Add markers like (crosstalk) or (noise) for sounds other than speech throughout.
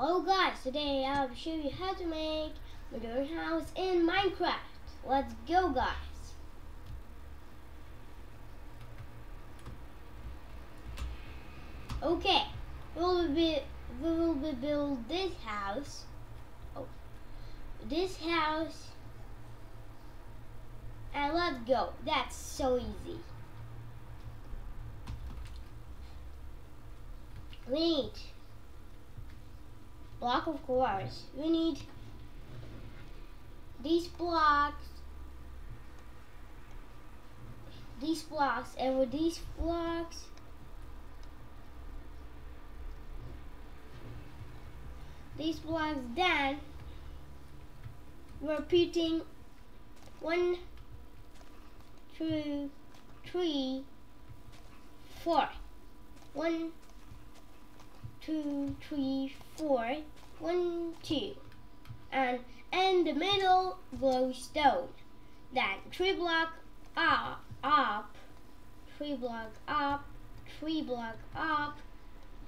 Hello guys, today I'll show you how to make modern house in Minecraft. Let's go guys. Okay, we will be we will be build this house. Oh, this house, and let's go. That's so easy. We need block of course. We need these blocks, these blocks, and with these blocks, these blocks, then we're one, two, three, four. One, two, three, four, one, two. And in the middle, glowstone. Then three block up, up, three block up, three block up,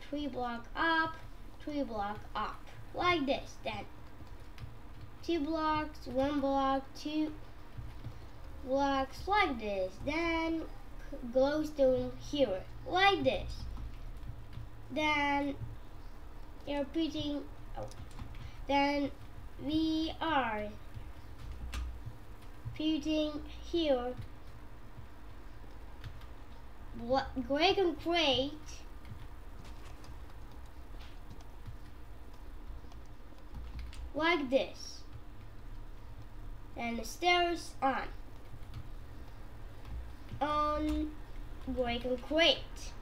three block up, three block up. Like this. Then two blocks, one block, two blocks like this. Then glowstone here. Like this. Then you're putting oh, then we are putting here. What dragon crate like this. And the stairs on. On dragon crate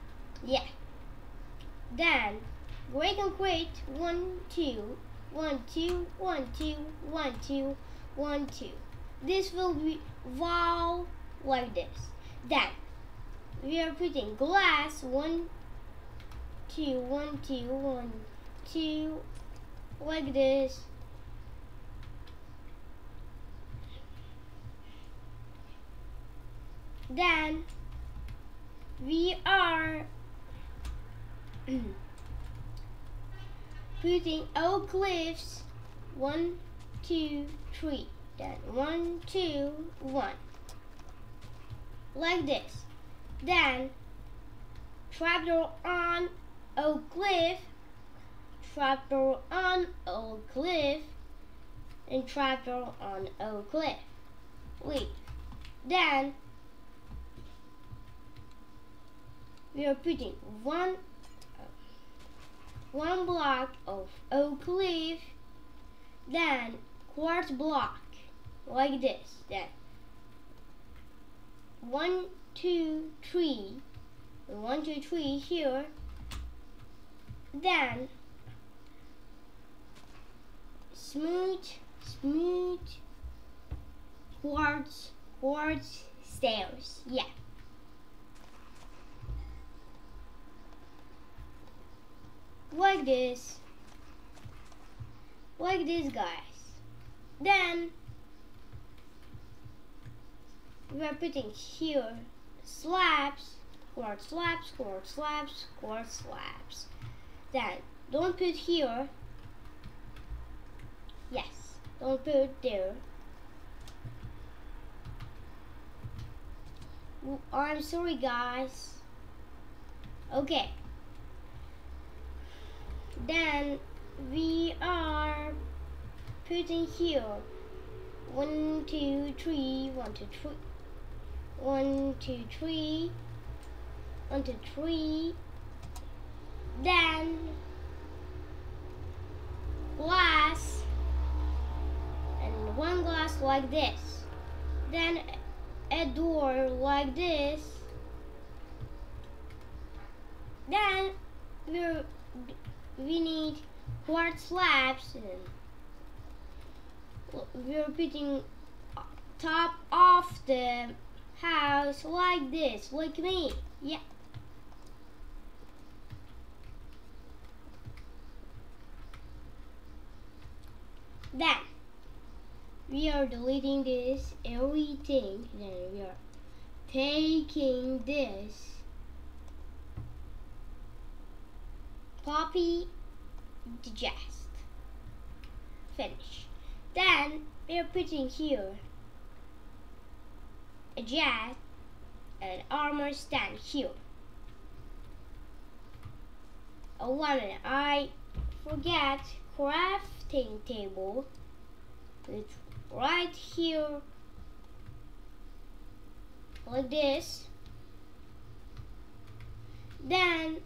yeah. Then Break and crate one two. One two. One two. One two. One two. This will be wow like this. Then we are putting glass. One two. One two. One two. Like this. Then we are (clears throat) putting oak cliffs one, two, three. Then one, two, one. Like this. Then trapdoor on oak cliff, trapdoor on oak cliff, and trapdoor on oak cliff. Wait. Then we are putting one one block of oak leaf, then quartz block, like this. Then one, two, three, one, two, three here. Then smooth, smooth quartz, quartz stairs. Yeah. Like this. Like this guys. Then we are putting here slabs quartz slabs quartz slabs quartz slabs then don't put here. Yes don't put there. Oh, I'm sorry guys. Okay then we are putting here. One two three one two three. One two three one two three. Then glass and one glass like this. Then a door like this. Then we're we need quartz slabs and we're putting top of the house like this, like me. Yeah. Then we are deleting this everything. Then we are taking this Poppy digest. Finish. Then we are putting here a jet and armor stand here. Oh, one. I forget crafting table. It's right here like this. Then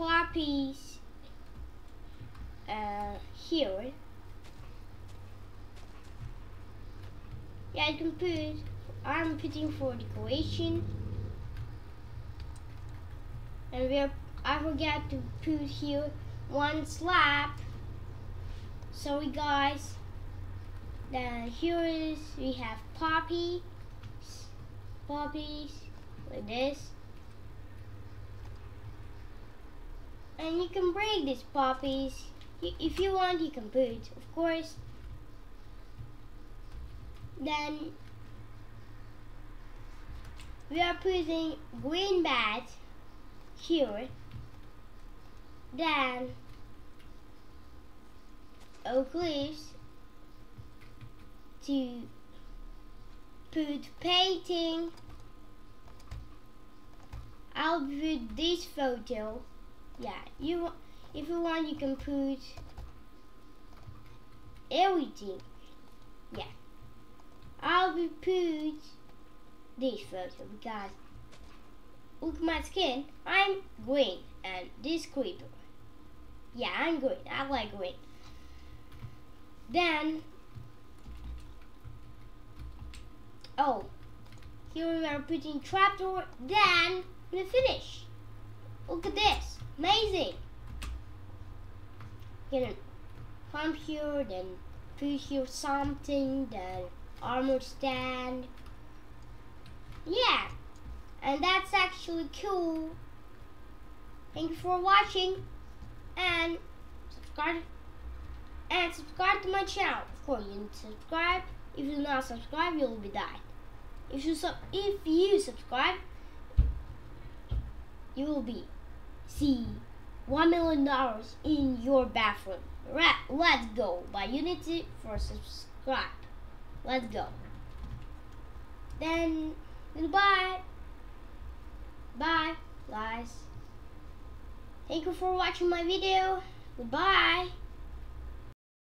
poppies uh, here. Yeah, I can put, I'm putting for decoration. And we are, I forgot to put here one slab. Sorry guys. Then here is, we have poppy, poppies, like this. And you can break these poppies. If you want, you can put, of course. Then we are putting green bat here. Then oak leaves to put painting. I'll put this photo. Yeah, you if you want you can put everything. Yeah. I'll be put this photo because look my skin. I'm green and this creeper. Yeah, I'm green. I like green. Then oh here we are putting trapdoor then we finish. Look at this. Amazing. Gonna come here, then put here something, then armor stand. Yeah, and that's actually cool. Thank you for watching, and subscribe, and subscribe to my channel. Of course, you need to subscribe. If you not subscribe, you'll be died. If you sub, if you subscribe, you will be see one million dollars in your bathroom. Right, let's go. Need to for subscribe. Let's go. Then goodbye. Bye, guys. Thank you for watching my video. Goodbye.